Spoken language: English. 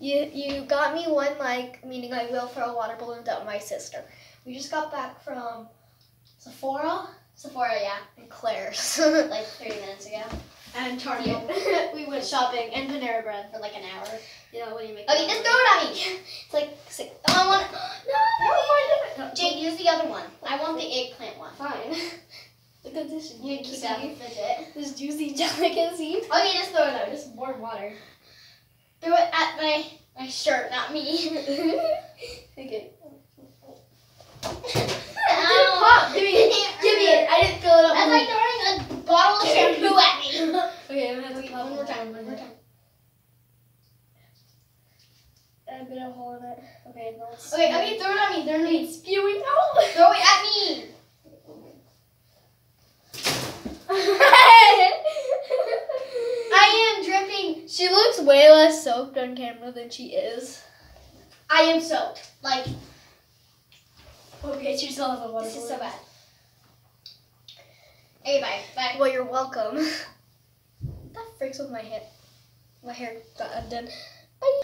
You you got me one like meaning I will throw a water balloon down my sister. We just got back from Sephora Sephora, yeah, and Claire's like three minutes ago. and Target. we went shopping and Panera Bread. For like an hour. Yeah, what do you make? Okay, just throw it at me. It's like six. Oh, I want. No, no, Jade, use the other one. I want the eggplant one. Fine. Look at this You keep juicy, that fidget. this juicy delicacy. Okay, just throw it out. Just warm water. Throw it at my my shirt, not me. okay. Pop. Give me it. Give me it. I didn't fill it up. That's like throwing a bottle of shampoo at me. okay, I'm gonna have to pop One more time. One more time. I bit a hole in it. Okay, no. Okay, okay, throw it at me. Throw it at me. It's spewing out. Throw it at me. I am dripping. she looks way less soaked on camera than she is. I am soaked. Like Okay, she still has a water this is so bad. Okay, bye. Bye. Well, you're welcome. that freaks with my hair. My hair got undone.